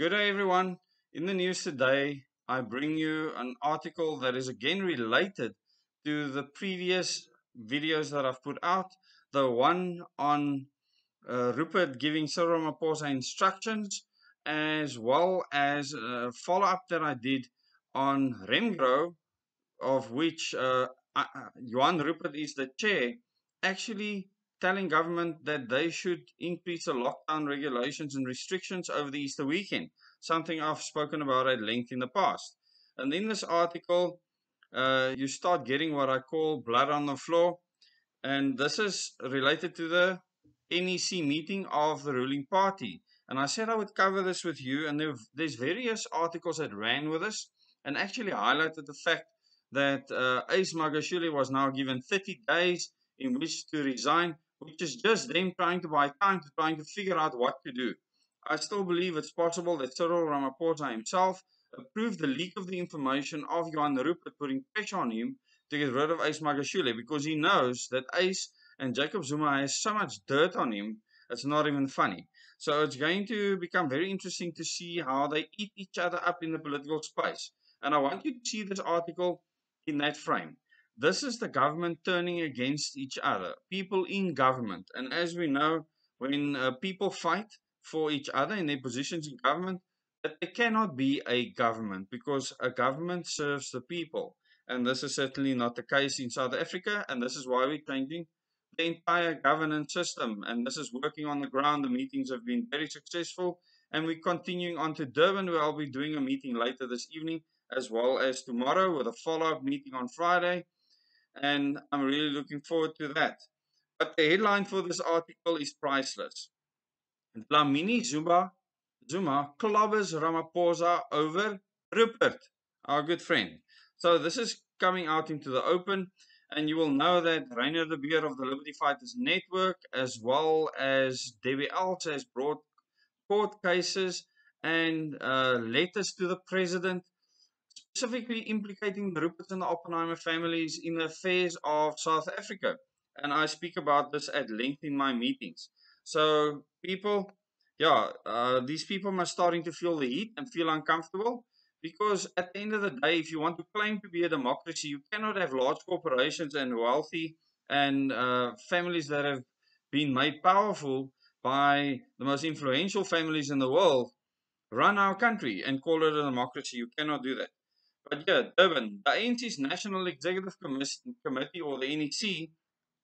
Good day, everyone. In the news today, I bring you an article that is again related to the previous videos that I've put out. The one on uh, Rupert giving Cyril Ramaphosa instructions, as well as a follow up that I did on Remgro, of which uh, uh, Rupert is the chair, actually telling government that they should increase the lockdown regulations and restrictions over the Easter weekend, something I've spoken about at length in the past. And in this article, uh, you start getting what I call blood on the floor. And this is related to the NEC meeting of the ruling party. And I said I would cover this with you, and there, there's various articles that ran with us and actually highlighted the fact that uh, Ace Magashule was now given 30 days in which to resign which is just them trying to buy time to trying to figure out what to do. I still believe it's possible that Cyril Ramaphosa himself approved the leak of the information of Johan Rupert putting pressure on him to get rid of Ace Magashule because he knows that Ace and Jacob Zuma has so much dirt on him, it's not even funny. So it's going to become very interesting to see how they eat each other up in the political space. And I want you to see this article in that frame. This is the government turning against each other, people in government. And as we know, when uh, people fight for each other in their positions in government, that there cannot be a government because a government serves the people. And this is certainly not the case in South Africa. And this is why we're changing the entire governance system. And this is working on the ground. The meetings have been very successful. And we're continuing on to Durban, where I'll be doing a meeting later this evening, as well as tomorrow with a follow up meeting on Friday and I'm really looking forward to that. But the headline for this article is priceless. Dlamini Zuma, Zuma clobbers Ramaphosa over Rupert, our good friend. So this is coming out into the open, and you will know that Rainer de Beer of the Liberty Fighters Network, as well as Debbie Elts, has brought court cases and uh, letters to the president specifically implicating the Rupert and the Oppenheimer families in the affairs of South Africa. And I speak about this at length in my meetings. So, people, yeah, uh, these people are starting to feel the heat and feel uncomfortable because at the end of the day, if you want to claim to be a democracy, you cannot have large corporations and wealthy and uh, families that have been made powerful by the most influential families in the world run our country and call it a democracy. You cannot do that. But yeah, Durban, the ANC's National Executive Committee, or the NEC,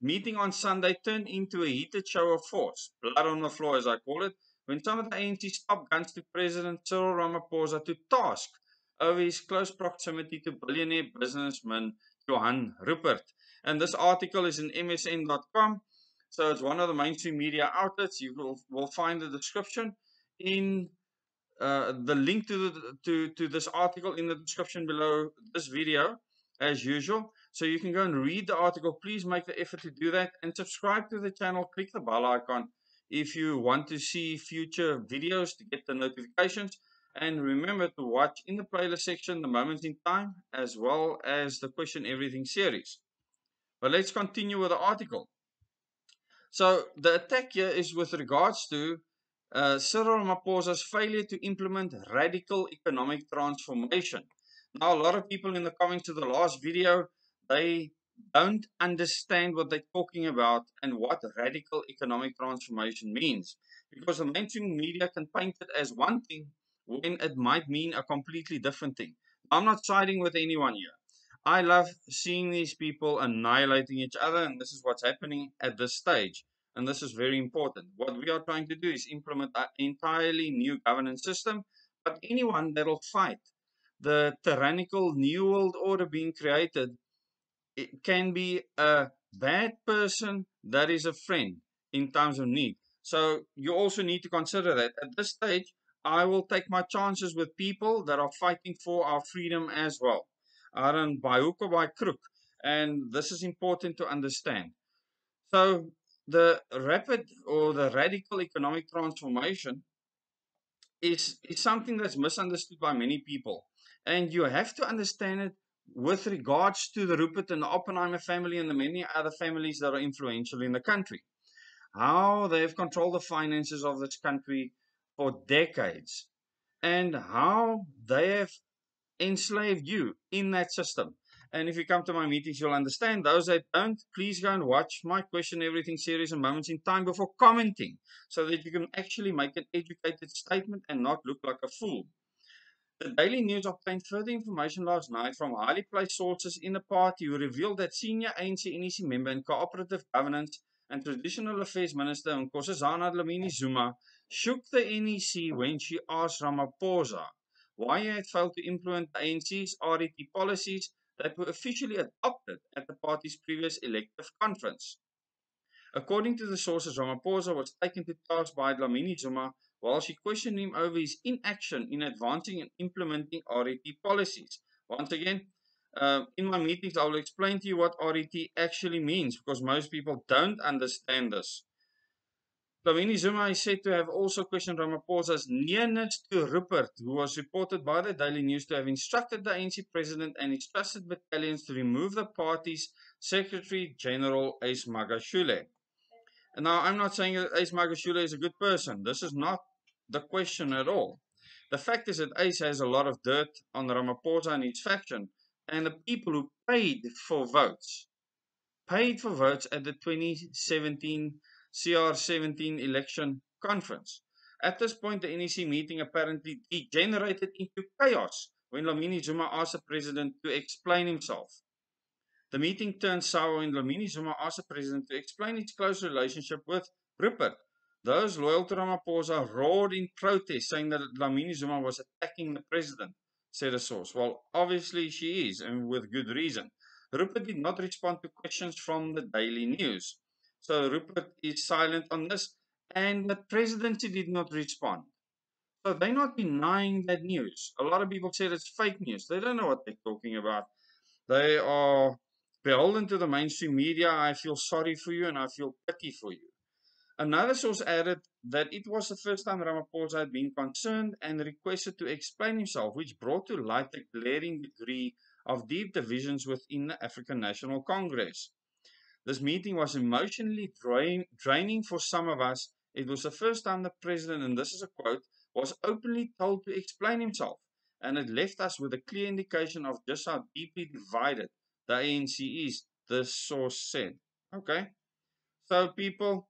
meeting on Sunday turned into a heated show of force, blood on the floor as I call it, when some of the ANC's top guns to President Cyril Ramaphosa to task over his close proximity to billionaire businessman Johan Rupert. And this article is in MSN.com, so it's one of the mainstream media outlets. You will, will find the description in uh, the link to, the, to, to this article in the description below this video as usual. So you can go and read the article. Please make the effort to do that and subscribe to the channel. Click the bell icon if you want to see future videos to get the notifications. And remember to watch in the playlist section the moments in time as well as the question everything series. But let's continue with the article. So the attack here is with regards to uh, Cyril Ramaphosa's failure to implement radical economic transformation. Now, a lot of people in the comments to the last video, they don't understand what they're talking about and what radical economic transformation means. Because the mainstream media can paint it as one thing when it might mean a completely different thing. I'm not siding with anyone here. I love seeing these people annihilating each other, and this is what's happening at this stage and this is very important. What we are trying to do is implement an entirely new governance system, but anyone that will fight the tyrannical new world order being created it can be a bad person that is a friend in times of need. So you also need to consider that at this stage, I will take my chances with people that are fighting for our freedom as well. I don't by hook or by crook. And this is important to understand. So the rapid or the radical economic transformation is, is something that's misunderstood by many people. And you have to understand it with regards to the Rupert and the Oppenheimer family and the many other families that are influential in the country. How they have controlled the finances of this country for decades. and how they have enslaved you in that system. And if you come to my meetings, you'll understand. Those that don't, please go and watch my Question Everything series and Moments in Time before commenting so that you can actually make an educated statement and not look like a fool. The Daily News obtained further information last night from highly placed sources in the party who revealed that senior ANC NEC member and cooperative governance and traditional affairs minister Nkosazana Dlamini Zuma shook the NEC when she asked Ramaphosa why he had failed to implement the ANC's RET policies that were officially adopted at the party's previous elective conference. According to the sources, Ramaphosa was taken to task by Dlamini Zuma while she questioned him over his inaction in advancing and implementing RET policies. Once again, uh, in my meetings, I will explain to you what RET actually means because most people don't understand this. Dlamini Zuma is said to have also questioned Ramaphosa's nearness to Rupert, who was reported by the Daily News to have instructed the ANC president and his trusted battalions to remove the party's Secretary General Ace Magashule. And now, I'm not saying that Ace Magashule is a good person. This is not the question at all. The fact is that Ace has a lot of dirt on Ramaphosa and his faction, and the people who paid for votes, paid for votes at the 2017 CR17 election conference. At this point, the NEC meeting apparently degenerated into chaos when Dlamini Zuma asked the president to explain himself. The meeting turned sour when Dlamini Zuma asked the president to explain his close relationship with Rupert. Those loyal to Ramaphosa roared in protest, saying that Dlamini Zuma was attacking the president, said a source. Well, obviously she is, and with good reason. Rupert did not respond to questions from the Daily News. So Rupert is silent on this, and the presidency did not respond. So they're not denying that news. A lot of people say it's fake news. They don't know what they're talking about. They are beholden to the mainstream media. I feel sorry for you and I feel pity for you. Another source added that it was the first time Ramaphosa had been concerned and requested to explain himself, which brought to light the glaring degree of deep divisions within the African National Congress. This meeting was emotionally drain, draining for some of us. It was the first time the president, and this is a quote, was openly told to explain himself, and it left us with a clear indication of just how deeply divided the ANC is, this source said. Okay, so people,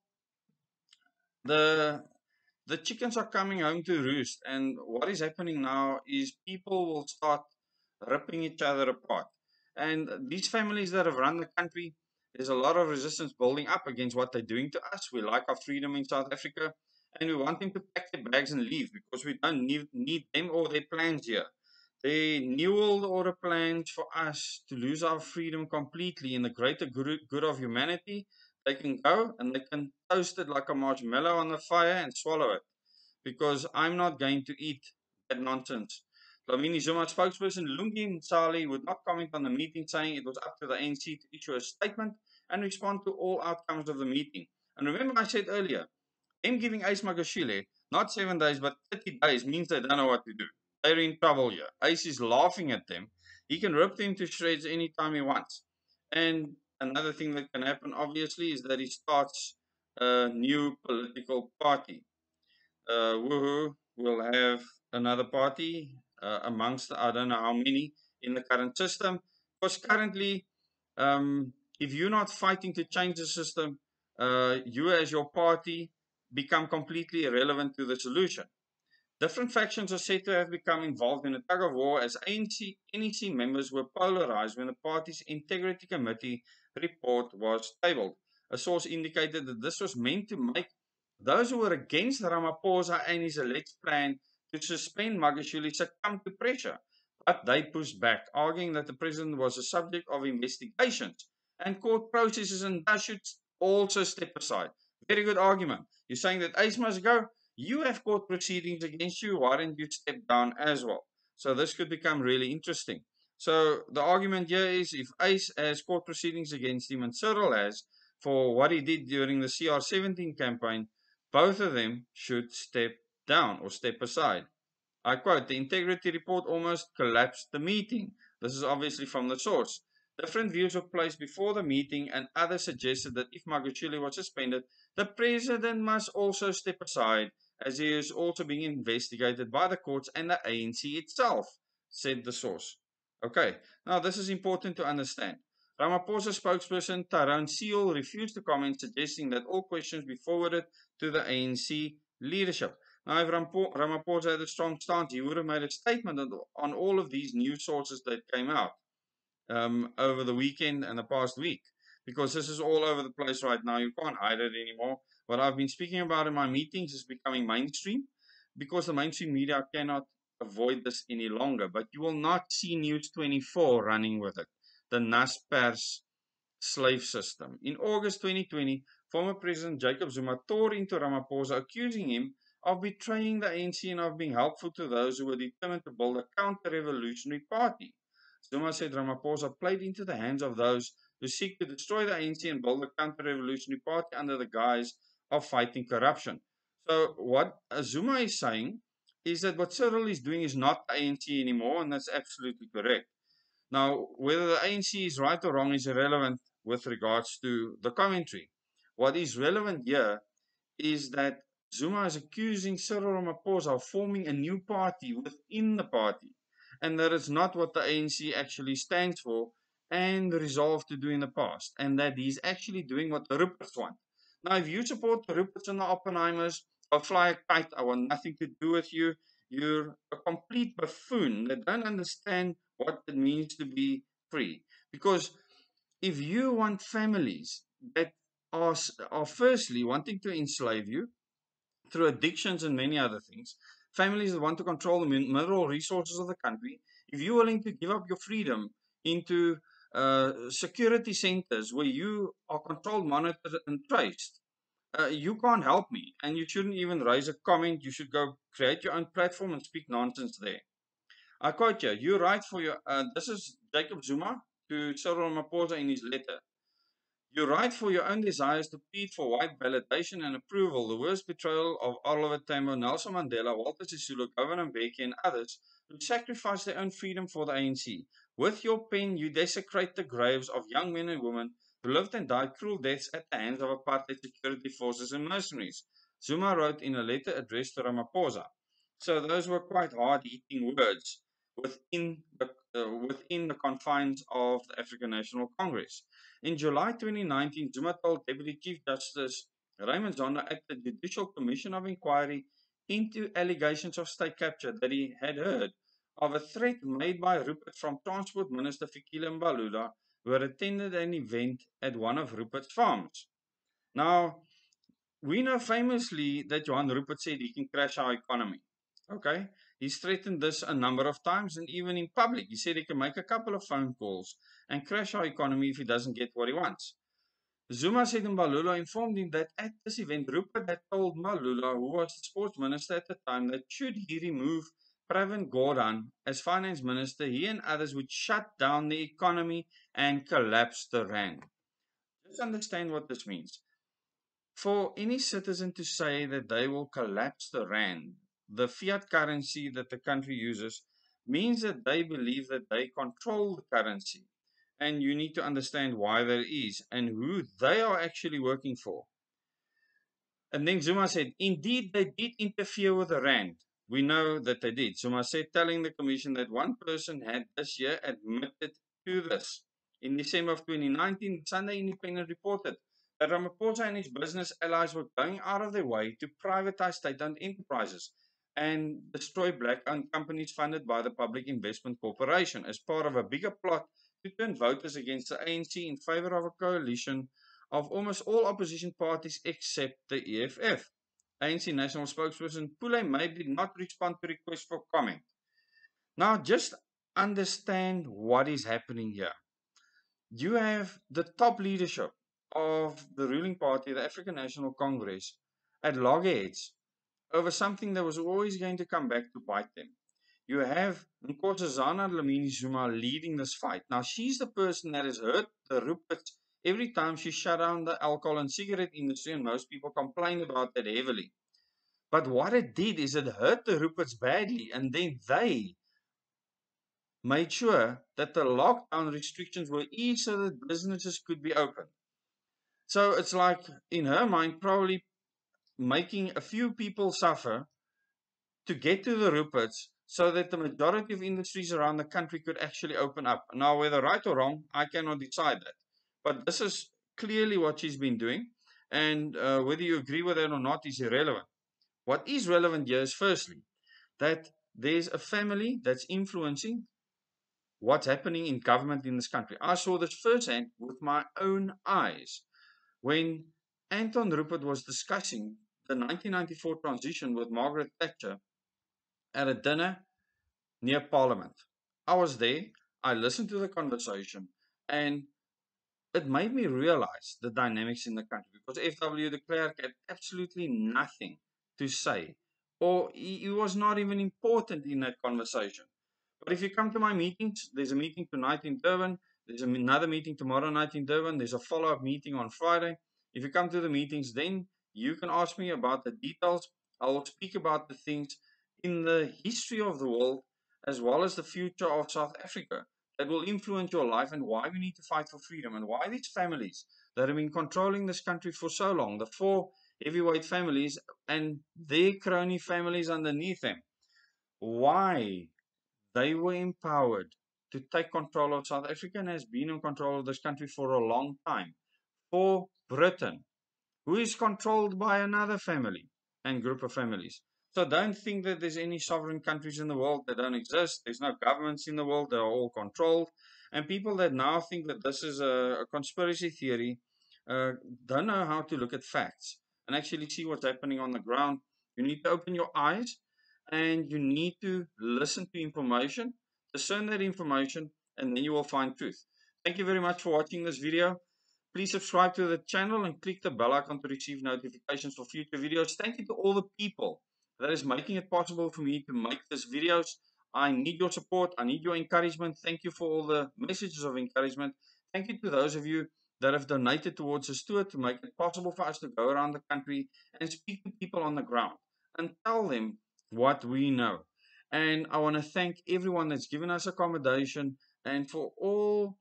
the the chickens are coming home to roost, and what is happening now is people will start ripping each other apart. And these families that have run the country, there's a lot of resistance building up against what they're doing to us. We like our freedom in South Africa and we want them to pack their bags and leave because we don't need, need them or their plans here. They New World Order plans for us to lose our freedom completely in the greater good of humanity. They can go and they can toast it like a marshmallow on the fire and swallow it because I'm not going to eat that nonsense. Dlamini Zuma spokesperson Lungi Mtshali would not comment on the meeting, saying it was up to the ANC to issue a statement and respond to all outcomes of the meeting. And remember, I said earlier, them giving Ace Magashule not seven days but 30 days means they don't know what to do. They're in trouble here. Ace is laughing at them. He can rip them to shreds anytime he wants. And another thing that can happen, obviously, is that he starts a new political party. Uh, Woohoo will have another party uh, amongst I don't know how many in the current system. Because currently, um, if you're not fighting to change the system, uh, you as your party become completely irrelevant to the solution. Different factions are said to have become involved in a tug of war as ANC, NEC members were polarized when the party's integrity committee report was tabled. A source indicated that this was meant to make those who were against Ramaphosa and his alleged plan to suspend Magashule succumbed to pressure, but they pushed back, arguing that the president was a subject of investigations and court processes and thus should also step aside. Very good argument. You're saying that Ace must go. You have court proceedings against you. Why don't you step down as well? So this could become really interesting. So the argument here is if Ace has court proceedings against him and Cyril has for what he did during the CR17 campaign, both of them should step down or step aside. I quote, the integrity report almost collapsed the meeting. This is obviously from the source. Different views were placed before the meeting and others suggested that if Magashule was suspended, the president must also step aside as he is also being investigated by the courts and the ANC itself, said the source. Okay, now this is important to understand. Ramaphosa spokesperson Tyrone Seale refused to comment, suggesting that all questions be forwarded to the ANC leadership. Now, if Ramaphosa had a strong stance, he would have made a statement on all of these news sources that came out um, over the weekend and the past week, because this is all over the place right now. You can't hide it anymore. What I've been speaking about in my meetings is becoming mainstream, because the mainstream media cannot avoid this any longer. But you will not see News 24 running with it, the Naspers slave system. In August 2020, former President Jacob Zuma tore into Ramaphosa, accusing him of betraying the ANC and of being helpful to those who were determined to build a counter-revolutionary party. Zuma said Ramaphosa played into the hands of those who seek to destroy the ANC and build a counter-revolutionary party under the guise of fighting corruption. So what Zuma is saying is that what Cyril is doing is not the ANC anymore, and that's absolutely correct. Now, whether the ANC is right or wrong is irrelevant with regards to the commentary. What is relevant here is that Zuma is accusing Cyril Ramaphosa of forming a new party within the party, and that is not what the ANC actually stands for and resolved to do in the past, and that he's actually doing what the Ruperts want. Now, if you support the Ruperts and the Oppenheimers, I'll fly a kite, I want nothing to do with you. You're a complete buffoon that don't understand what it means to be free. Because if you want families that are, are firstly wanting to enslave you, through addictions and many other things. Families that want to control the mineral resources of the country, if you're willing to give up your freedom into uh, security centers where you are controlled, monitored, and traced, uh, you can't help me. And you shouldn't even raise a comment. You should go create your own platform and speak nonsense there. I quote you, you write for your, uh, this is Jacob Zuma to Cyril Ramaphosa in his letter. You write for your own desires to plead for white validation and approval, the worst betrayal of Oliver Tambo, Nelson Mandela, Walter Sisulu, Govan Mbeki, and others who sacrificed their own freedom for the ANC. With your pen, you desecrate the graves of young men and women who lived and died cruel deaths at the hands of apartheid security forces and mercenaries. Zuma wrote in a letter addressed to Ramaphosa. So those were quite hard-hitting words within the, uh, within the confines of the African National Congress. In July 2019, Zuma told Deputy Chief Justice Raymond Zondo at the Judicial Commission of Inquiry into allegations of state capture that he had heard of a threat made by Rupert from Transport Minister Fikile Mbalula who had attended an event at one of Rupert's farms. Now, we know famously that Johan Rupert said he can crash our economy. Okay? He's threatened this a number of times and even in public. He said he can make a couple of phone calls and crash our economy if he doesn't get what he wants. Zuma said Mbalula informed him that at this event, Rupert had told Mbalula, who was the sports minister at the time, that should he remove Pravin Gordhan as finance minister, he and others would shut down the economy and collapse the rand. Just understand what this means. For any citizen to say that they will collapse the rand, the fiat currency that the country uses, means that they believe that they control the currency and you need to understand why that is and who they are actually working for. And then Zuma said, indeed, they did interfere with the RAND. We know that they did. Zuma said, telling the commission that one person had this year admitted to this. In December of 2019, Sunday Independent reported that Ramaphosa and his business allies were going out of their way to privatize state-owned enterprises and destroy black-owned companies funded by the Public Investment Corporation as part of a bigger plot to turn voters against the ANC in favor of a coalition of almost all opposition parties except the EFF. ANC National Spokesperson Pule May did not respond to requests for comment. Now, just understand what is happening here. You have the top leadership of the ruling party, the African National Congress, at loggerheads over something that was always going to come back to bite them you have Nkosazana Dlamini Zuma leading this fight. Now, she's the person that has hurt the Ruperts every time she shut down the alcohol and cigarette industry, and most people complain about that heavily. But what it did is it hurt the Ruperts badly, and then they made sure that the lockdown restrictions were eased so that businesses could be open. So it's like, in her mind, probably making a few people suffer to get to the Ruperts so that the majority of industries around the country could actually open up. Now, whether right or wrong, I cannot decide that. But this is clearly what she's been doing. And uh, whether you agree with it or not is irrelevant. What is relevant here is firstly, that there's a family that's influencing what's happening in government in this country. I saw this firsthand with my own eyes when Anton Rupert was discussing the 1994 transition with Margaret Thatcher at a dinner near Parliament. I was there, I listened to the conversation, and it made me realize the dynamics in the country because F.W. de Klerk had absolutely nothing to say, or he, he was not even important in that conversation. But if you come to my meetings, there's a meeting tonight in Durban, there's another meeting tomorrow night in Durban, there's a follow up meeting on Friday. If you come to the meetings, then you can ask me about the details. I will speak about the things in the history of the world as well as the future of South Africa that will influence your life and why we need to fight for freedom and why these families that have been controlling this country for so long, the four heavyweight families and their crony families underneath them, why they were empowered to take control of South Africa and has been in control of this country for a long time. For Britain, who is controlled by another family and group of families. So don't think that there's any sovereign countries in the world that don't exist. There's no governments in the world. They're all controlled. And people that now think that this is a, a conspiracy theory uh, don't know how to look at facts and actually see what's happening on the ground. You need to open your eyes and you need to listen to information, discern that information, and then you will find truth. Thank you very much for watching this video. Please subscribe to the channel and click the bell icon to receive notifications for future videos. Thank you to all the people that is making it possible for me to make these videos. I need your support. I need your encouragement. Thank you for all the messages of encouragement. Thank you to those of you that have donated towards this tour to make it possible for us to go around the country and speak to people on the ground and tell them what we know. And I want to thank everyone that's given us accommodation and for all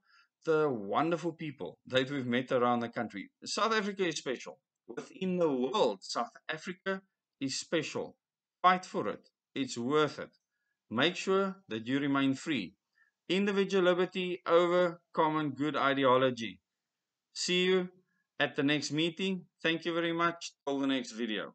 the wonderful people that we've met around the country. South Africa is special. Within the world, South Africa is special. Fight for it. It's worth it. Make sure that you remain free. Individual liberty over common good ideology. See you at the next meeting. Thank you very much. Till the next video.